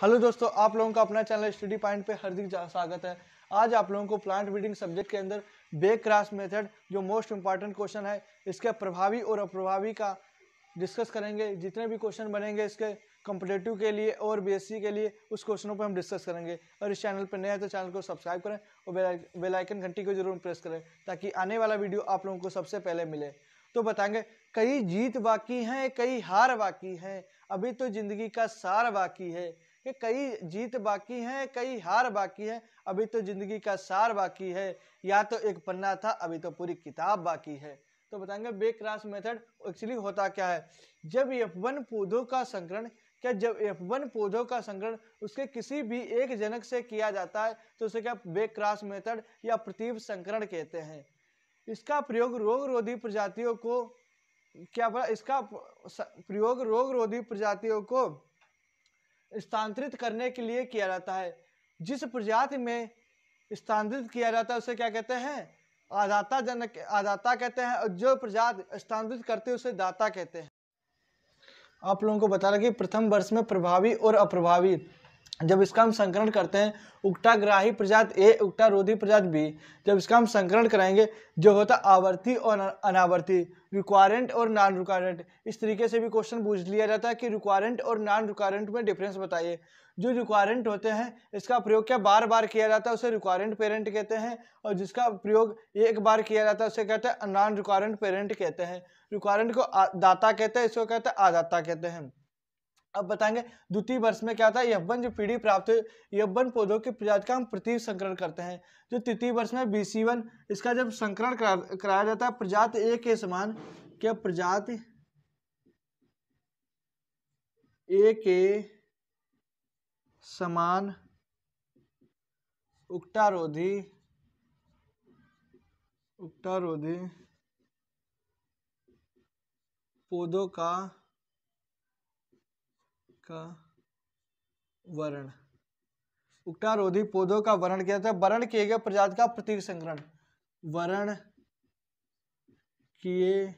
Hello दोस्तों, आप लोगों का अपना चैनल स्टडी पॉइंट पे हार्दिक स्वागत है। आज आप लोगों को प्लांट ब्रीडिंग सब्जेक्ट के अंदर बेक क्रास मेथड जो मोस्ट इंपॉर्टेंट क्वेश्चन है, इसके प्रभावी और अप्रभावी का डिस्कस करेंगे। जितने भी क्वेश्चन बनेंगे इसके कम्पिटेटिव के लिए और बीएससी के लिए, उस क्वेश्चनों पर हम डिस्कस करेंगे। और इस चैनल पर नए है तो चैनल को सब्सक्राइब करें और बेल बेल घंटी को ज़रूर प्रेस करें, ताकि आने वाला वीडियो आप लोगों को सबसे पहले मिले। तो बताएँगे, कई जीत बाकी हैं, कई हार बाकी हैं, अभी तो ज़िंदगी का सार बाकी है। कि कई जीत बाकी हैं, कई हार बाकी है, अभी तो ज़िंदगी का सार बाकी है, या तो एक पन्ना था, अभी तो पूरी किताब बाकी है। तो बताएँगे बेक क्रॉस मेथड एक्चुअली होता क्या है? जब एफ़ वन पौधों का संकरण, क्या जब एफ़ वन पौधों का संकरण उसके किसी भी एक जनक से किया जाता है तो उसे क्या बेक क्रॉस मेथड या प्रतीप संकरण कहते हैं। इसका प्रयोग रोग रोधी प्रजातियों को, क्या बोला? इसका प्रयोग रोग रोधी प्रजातियों को स्थानांतरित करने के लिए किया जाता है। जिस प्रजाति में स्थानांतरित किया जाता है, उसे क्या कहते हैं? आदाता जनक आदाता कहते हैं, और जो प्रजाति स्थानांतरित करते हैं, उसे दाता कहते हैं। आप लोगों को बता रहा कि प्रथम वर्ष में प्रभावी और अप्रभावी जब इसका हम संकरण करते हैं उक्टाग्राही प्रजात ए उक्टारोधी प्रजात बी। जब इसका हम संकरण कराएँगे, जो होता आवर्ती और अनावर्ती रिक्वायरेंट और नॉन रिक्वायरेंट इस तरीके से भी क्वेश्चन पूछ लिया जाता है कि रिक्वायरेंट और नॉन रिक्वायरेंट में डिफरेंस बताइए। जो रिक्वायरेंट होते हैं, इसका प्रयोग क्या बार बार किया जाता है, उसे रिक्वायरेंट पेरेंट कहते हैं, और जिसका प्रयोग एक बार किया जाता है, उसे कहते हैं नॉन रिक्वायरेंट पेरेंट कहते हैं। रिक्वायरेंट को दाता कहते हैं, इसको कहते हैं आदाता कहते हैं। अब बताएँगे द्वितीय वर्ष में क्या था? यवन जो पीढ़ी प्राप्त हुई यवन पौधों की प्रजाति का हम प्रति संकरण करते हैं। जो तृतीय वर्ष में बीसी वन इसका जब संकरण करा, कराया जाता है प्रजाति ए के समान क्या प्रजाति? ए के समान उक्टारोधी उक्टारोधी पौधों का का वर्ण। उक्टारोधी पौधों का वर्ण किया जाता है वर्ण किए गए प्रजाति का प्रतीक संग्रहण। वर्ण किए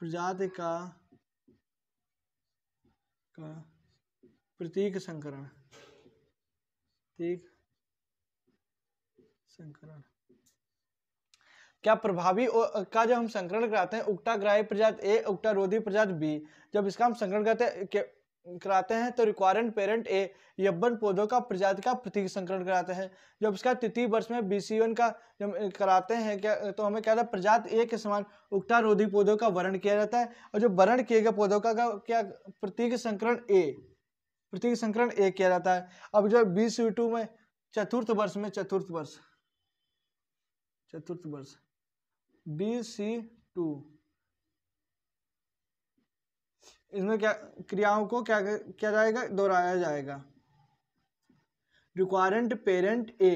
प्रजाति का का प्रतीक संकरण प्रतीक संकरण क्या प्रभावी का जब हम संकरण कराते हैं उक्टाग्राही प्रजात ए उक्टारोधी प्रजात बी, जब इसका हम संकरण करते कराते हैं तो रिक्वायरेंट पेरेंट ए यब्बन पौधों का प्रजाति का प्रतीक संकरण कराते हैं। जब इसका तृतीय वर्ष में बीसीवन का जब कराते हैं, क्या तो हमें क्या था, प्रजाति ए के समान उक्टारोधी पौधों का वर्ण किया जाता है, और जो वर्ण किए गए पौधों का क्या प्रतीक संकरण ए प्रतीक संकरण ए किया जाता है। अब जो बी सी टू में चतुर्थ वर्ष में चतुर्थ वर्ष चतुर्थ वर्ष बी सी टू। इसमें क्या, क्रियाओं को क्या, किया जाएगा? दोहराया जाएगा। रिक्वायरेंट पेरेंट ए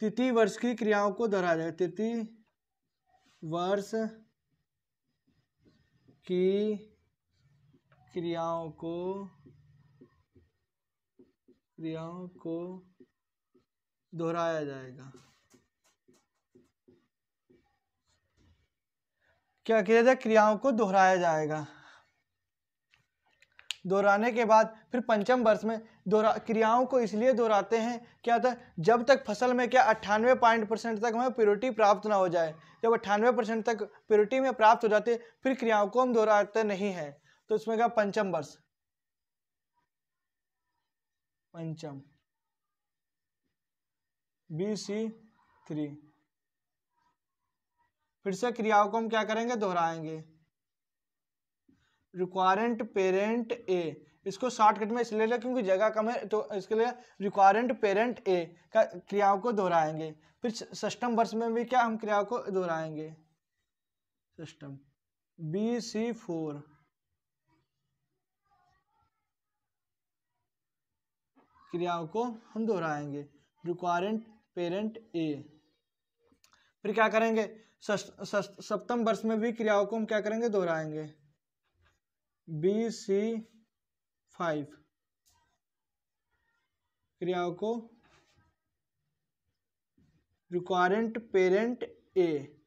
तृतीय वर्ष की क्रियाओं को दोहराया जाएगा तृतीय वर्ष की क्रियाओं को क्रियाओं को दोहराया जाएगा। क्या किया जाए, क्रियाओं को दोहराया जाएगा। दोहराने के बाद फिर पंचम वर्ष में दोहरा, क्रियाओं को इसलिए दोहराते हैं, क्या था, जब तक फ़सल में क्या अट्ठानवे पॉइंट परसेंट तक हमें प्योरिटी प्राप्त ना हो जाए, जब अट्ठानवे परसेंट तक प्योरिटी में प्राप्त हो जाती है फिर क्रियाओं को हम दोहराते नहीं हैं। तो उसमें क्या, पंचम वर्ष। पंचम। बी सी थ्री फिर से क्रियाओं को हम क्या करेंगे? दोहराएँगे। रिक्वायरेंट पेरेंट ए इसको शॉर्टकट में इसलिए लिया क्योंकि जगह कम है तो इसके लिए रिक्वायरेंट पेरेंट ए का क्रियाओं को दोहराएँगे। फिर सिस्टम वर्ष में भी क्या हम क्रियाओं को दोहराएँगे? सिस्टम बी सी फोर क्रियाओं को हम दोहराएँगे। रिक्वायरेंट पेरेंट ए फिर क्या करेंगे? सप्तम वर्ष में भी क्रियाओं को हम क्या करेंगे? दोहराएँगे। बी सी फाइव क्रियाओं को रिक्वायरेंट पेरेंट ए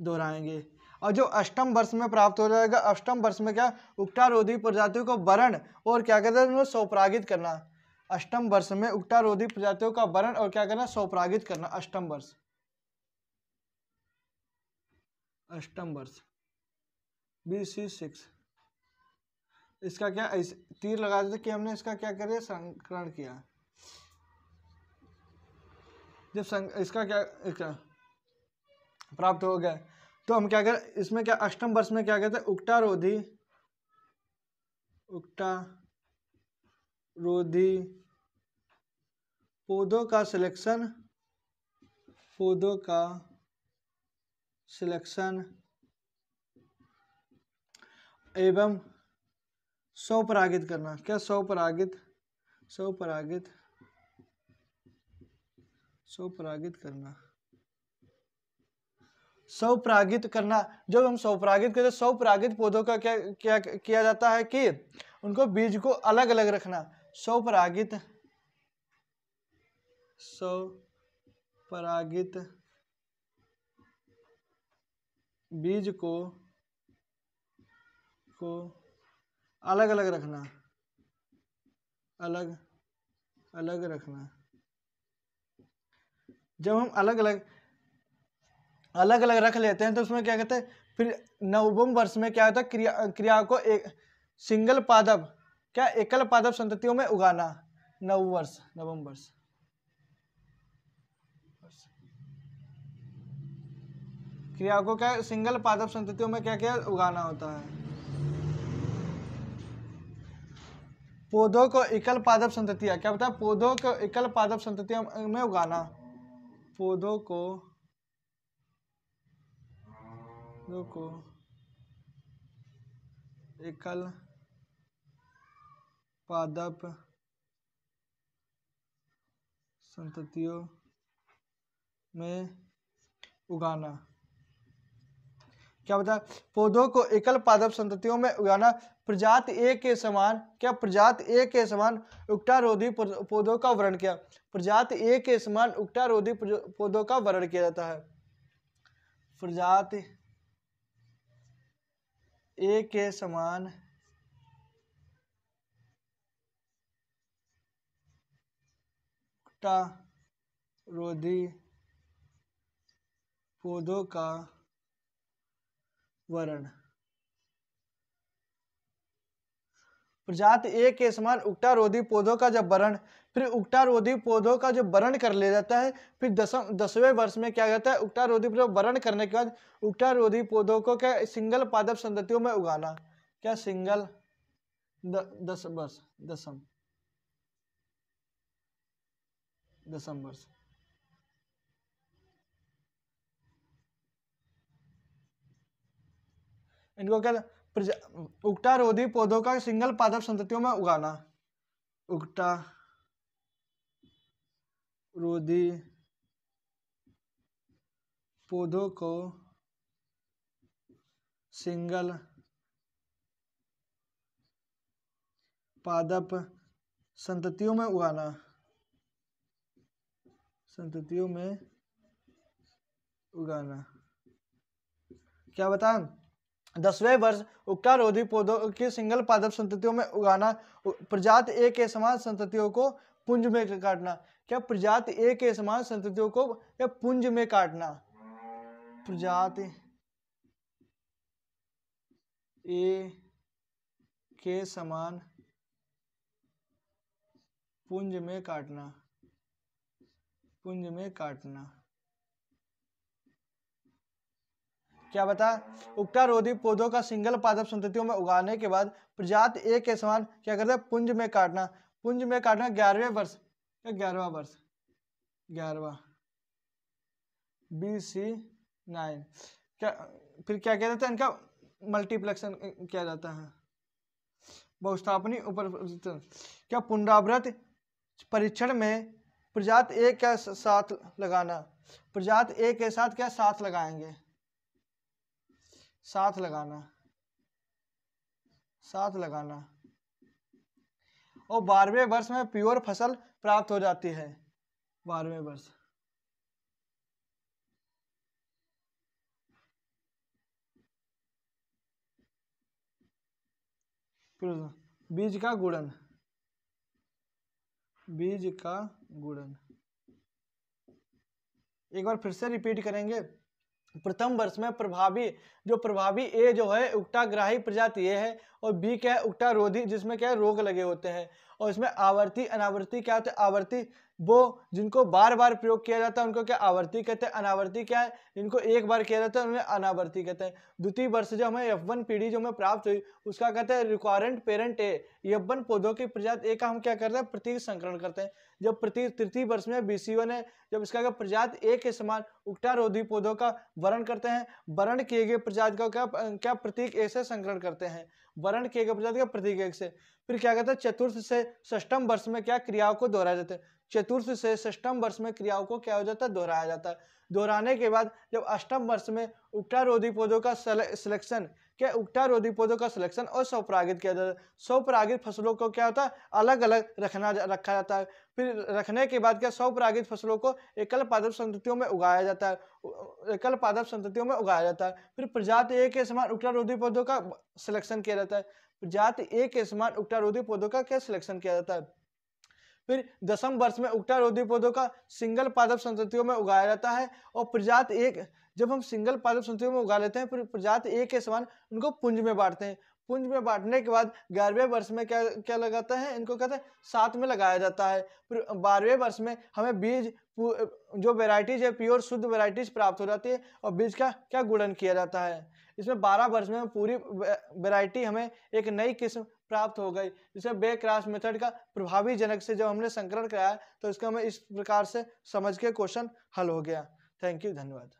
दोहराएँगे। और जो अष्टम वर्ष में प्राप्त हो जाएगा, अष्टम वर्ष में क्या? उक्टारोधी प्रजातियों को वरण और क्या कहते हैं? सौपरागित करना। अष्टम वर्ष में उक्टारोधी प्रजातियों का वरण और क्या करना? सौपरागित करना अष्टम वर्ष। अष्टम वर्ष बी सी सिक्स। इसका क्या इस, तीर लगा देते कि हमने इसका क्या करे? संकरण किया। जब संग, इसका क्या इसका प्राप्त हो गया। तो हम क्या करें? इसमें क्या अष्टम वर्ष में क्या कहते हैं? उक्टा रोधी। उक्टा रोधी। पौधों का सिलेक्शन पौधों का सिलेक्शन, एवं स्वपरागित करना। क्या स्वपरागित? स्वपरागित स्वपरागित करना। स्वपरागित करना। जब हम स्वपरागित करते स्वपरागित पौधों का क्या क्या किया जाता है कि उनको बीज को अलग अलग रखना। स्वपरागित स्वपरागित बीज को को अलग अलग रखना। अलग अलग रखना। जब हम अलग अलग अलग अलग रख लेते हैं तो उसमें क्या कहते हैं? फिर नवम वर्ष में क्या होता है? क्रिया क्रिया को एक, सिंगल पादप, क्या एकल पादप संततियों में उगाना। नव वर्ष नवम वर्ष। क्रिया को क्या सिंगल पादप संततियों में क्या क्या उगाना होता है? पौधों को एकल पादप संततियाँ। क्या बता पौधों को एकल पादप संततियों में उगाना? पौधों को को एकल पादप संततियों में उगाना। क्या बता पौधों को एकल पादप संततियों में उगाना, प्रजाति ए के समान, क्या प्रजाति ए के समान उक्टारोधी पौधों का वर्ण किया? प्रजाति ए के समान उक्टारोधी पौधों का वर्ण किया जाता है। प्रजाति ए के समान रोधी पौधों का वर्ण। प्रजाति ए के समान उक्टारोधी पौधों का जब वर्ण फिर उक्टारोधी पौधों का जब वर्ण कर लिया जाता है फिर दसम दसवें वर्ष में क्या कहता है? उक्टारोधी वर्ण करने के बाद उक्टारोधी पौधों को क्या सिंगल पादप संततियों में उगाना। क्या सिंगल? द, दस वर्ष दसम। दसम वर्ष। इनको क्या उगटा रोधी पौधों का सिंगल पादप संततियों में उगाना। उगटा रोधी पौधों को सिंगल पादप संततियों में उगाना। संततियों में उगाना। क्या बताएँ दसवें वर्ष उक्टारोधी पौधों की सिंगल पादप संततियों में उगाना, प्रजात ए के समान संततियों को पुंज में काटना। क्या प्रजात ए के समान संततियों को क्या पुंज में काटना? प्रजात ए के समान पुंज में काटना। पुंज में काटना। क्या बता? उक्टारोधी पौधों का सिंगल पादप संततियों में उगाने के बाद प्रजात एक के समान क्या करते हैं? पुंज में काटना। पुंज में काटना ग्यारहवें वर्ष। या ग्यारहवा वर्ष? ग्यारहवा। बी सी नाइन क्या, फिर क्या कहते थे इनका मल्टीप्लेक्शन किया जाता है। बहुस्थापनी ऊपर क्या पुनरावृत परीक्षण में प्रजात एक के साथ लगाना? प्रजात एक के साथ क्या साथ लगाएँगे? साथ लगाना। साथ लगाना। और बारहवें वर्ष में प्योर फ़सल प्राप्त हो जाती है। बारहवें वर्ष। बीज का गुड़न बीज का गुड़न एक बार फिर से रिपीट करेंगे। प्रथम वर्ष में प्रभावी, जो प्रभावी ए जो है उगटा ग्राही प्रजाति ये है और बी क्या है उगटा उक्टारोधी जिसमें क्या है, रोग लगे होते हैं। और इसमें आवर्ती, अनावर्ती क्या होते है? आवर्ती वो जिनको बार बार प्रयोग किया जाता है, उनको क्या आवर्ती कहते हैं, अनावर्ती क्या है? जिनको एक बार किया जाता है, उन्हें अनावर्ती कहते हैं। द्वितीय वर्ष जो हमें एफ़ वन पीढ़ी जो हमें प्राप्त हुई, उसका कहते हैं recurrent parent A F one पौधों की प्रजाति ए का हम क्या करते हैं? प्रतीक संकरण करते हैं। जब प्रति तृतीय वर्ष में बीसी वन है, जब इसका प्रजाति ए के समान उक्टारोधी पौधों का वर्ण करते हैं, वर्ण किए गए प्रजाति का क्या क्या प्रतीक ए से संकरण करते हैं? वर्ण किए गए प्रजाति का प्रतीक एक से। फिर क्या कहते हैं, चतुर्थ से षष्टम वर्ष में क्या क्रियाओं को दोहराया जाता है? चतुर्थ से षष्टम वर्ष में क्रियाओं को क्या हो जाता है? दोहराया जाता है। दोहराने के बाद जब अष्टम वर्ष में उक्टारोधी पौधों का सिलेक्शन क्या उक्टारोधी पौधों का सिलेक्शन और स्वपरागित किया जाता है? स्वपरागित फ़सलों को क्या होता है? अलग अलग रखना रखा जाता है। फिर रखने के बाद क्या स्वपरागित फ़सलों को एकल पादप संततियों में उगाया जाता है। एकल पादप संततियों में उगाया जाता है। फिर प्रजाति एक के समान उक्टारोधी पौधों का सिलेक्शन किया जाता है। प्रजाति ए के समान उक्टारोधी पौधों का क्या सिलेक्शन किया जाता है? फिर दसम वर्ष में उक्टारोधी पौधों का सिंगल पादप संततियों में उगाया जाता है और प्रजात एक, जब हम सिंगल पादप संततियों में उगा लेते हैं, फिर प्रजात एक के समान उनको पुंज में बांटते हैं। पुंज में बांटने के बाद ग्यारहवें वर्ष में क्या क्या लगाते हैं? इनको कहते हैं सात में लगाया जाता है। फिर बारहवें वर्ष में हमें बीज जो वेराइटीज है प्योर शुद्ध वेराइटीज प्राप्त हो जाती है और बीज का क्या गुणन किया जाता है? इसमें बारह वर्ष में पूरी वेराइटी हमें एक नई किस्म प्राप्त हो गई, जिसमें बे क्रास मेथड का प्रभावी जनक से जब हमने संकरण कराया तो इसका हमें इस प्रकार से समझ के क्वेश्चन हल हो गया। थैंक यू धन्यवाद।